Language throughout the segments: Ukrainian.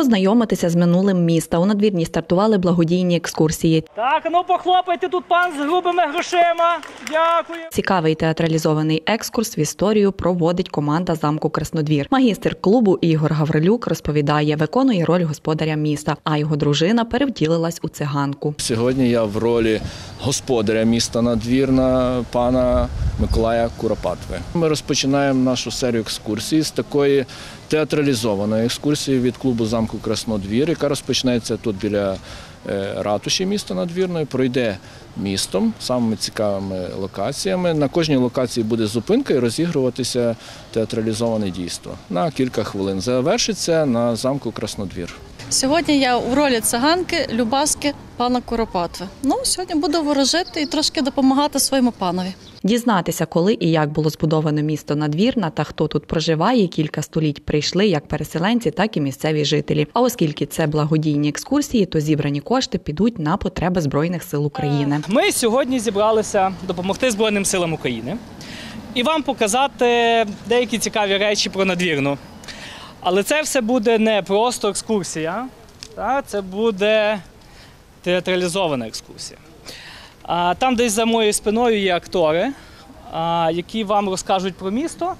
Познайомитися з минулим міста. У надвірні стартували благодійні екскурсії. Так, ну похлопайте тут пан з грубими грошима. Дякую. Цікавий театралізований екскурс в історію проводить команда замку Краснодвір. Магістр клубу Ігор Гаврилюк розповідає, виконує роль господаря міста, а його дружина перевтілилась у циганку. Сьогодні я в ролі господаря міста Надвірна пана Миколая Куропатви. Ми розпочинаємо нашу серію екскурсій з такої театралізованої екскурсії від клубу замку Краснодвір, яка розпочнеться тут біля е, ратуші міста Надвірної, пройде містом самими цікавими локаціями. На кожній локації буде зупинка і розігруватися театралізоване дійство на кілька хвилин. Завершиться на замку Краснодвір. Сьогодні я у ролі циганки, любаски пана Куропатви. Ну, сьогодні буду ворожити і трошки допомагати своєму панові. Дізнатися, коли і як було збудовано місто Надвірна та хто тут проживає, кілька століть прийшли як переселенці, так і місцеві жителі. А оскільки це благодійні екскурсії, то зібрані кошти підуть на потреби збройних сил України. Ми сьогодні зібралися допомогти Збройним силам України і вам показати деякі цікаві речі про надвірну. Але це все буде не просто екскурсія, та, це буде театралізована екскурсія. Там десь за моєю спиною є актори, які вам розкажуть про місто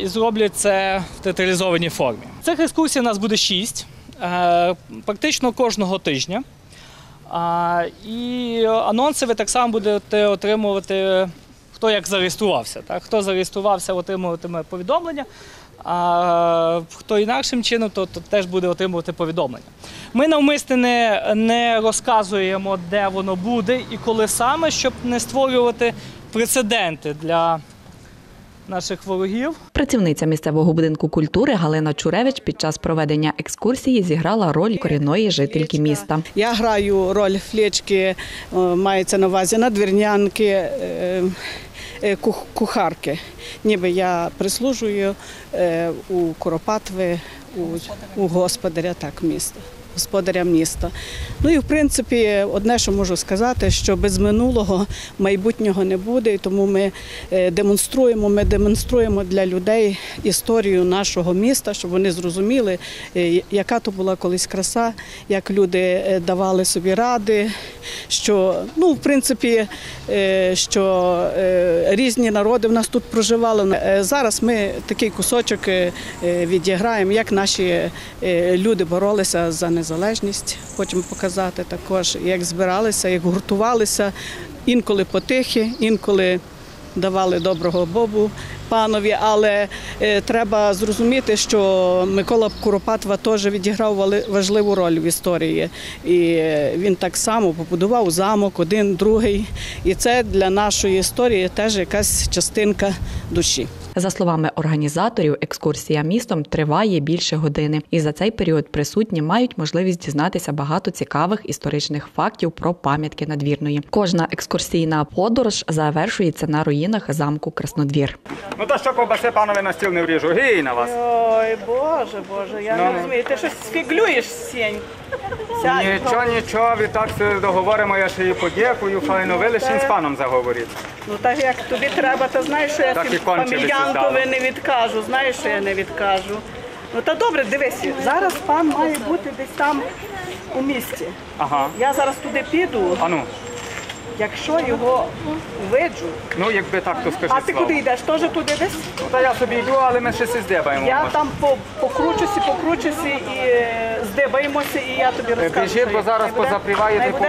і зроблять це в театралізованій формі. Цих екскурсій у нас буде шість, е, практично кожного тижня. І анонси ви так само будете отримувати, хто як зареєструвався. Хто зареєструвався, отримуватиме повідомлення, а хто інакшим чином, то, то теж буде отримувати повідомлення. Ми навмисне не, не розказуємо, де воно буде і коли саме, щоб не створювати прецеденти для наших ворогів. Працівниця місцевого будинку культури Галина Чуревич під час проведення екскурсії зіграла роль корінної жительки міста. Я граю роль флечки, мається на увазі надвірнянки, е, кухарки. Ніби я прислужую е, у Куропатви, у, у господаря так, міста. Господаря міста. Ну і в принципі, одне, що можу сказати, що без минулого майбутнього не буде, і тому ми е, демонструємо. Ми демонструємо для людей історію нашого міста, щоб вони зрозуміли, е, яка то була колись краса, як люди е, давали собі ради. Що ну, в принципі, е, що е, різні народи в нас тут проживали. Е, Зараз ми такий кусочок відіграємо, як наші люди боролися за незалежність. Хочемо показати також, як збиралися, як гуртувалися, інколи потихи, інколи давали доброго бобу панові, але е, треба зрозуміти, що Микола Куропатва теж відіграв важливу роль в історії. І він так само побудував замок, один, другий. І це для нашої історії теж якась частинка душі. За словами організаторів, екскурсія містом триває більше години, і за цей період присутні мають можливість дізнатися багато цікавих історичних фактів про пам'ятки надвірної. Кожна екскурсійна подорож завершується на руїнах замку Краснодвір. Ну та що ковбаси панове на стіл не вріжу, гей на вас. Ой, Боже, Боже, я не розумію, ти щось фіглюєш сінь. Нічого, нічого, відтак все договоримо, я ще їй подякую, файно ви лише з паном заговоріть. Ну так як тобі треба, то знаєш, що я Так і кончилися здало. не відкажу. Знаєш, що я не відкажу. Ну та добре, дивись, зараз пан має бути десь там у місті. Ага. Я зараз туди піду, А ну, якщо його виджу. ну якби так, то скажи А ти слово. куди йдеш? Теж туди десь? Та я собі йду, але ми ще си здебаємо. Я там по, покручуся, покручуся і е, здибаємося, і я тобі розкажу. Біжіть, що бо є. зараз буде? позапріває, Не не буде?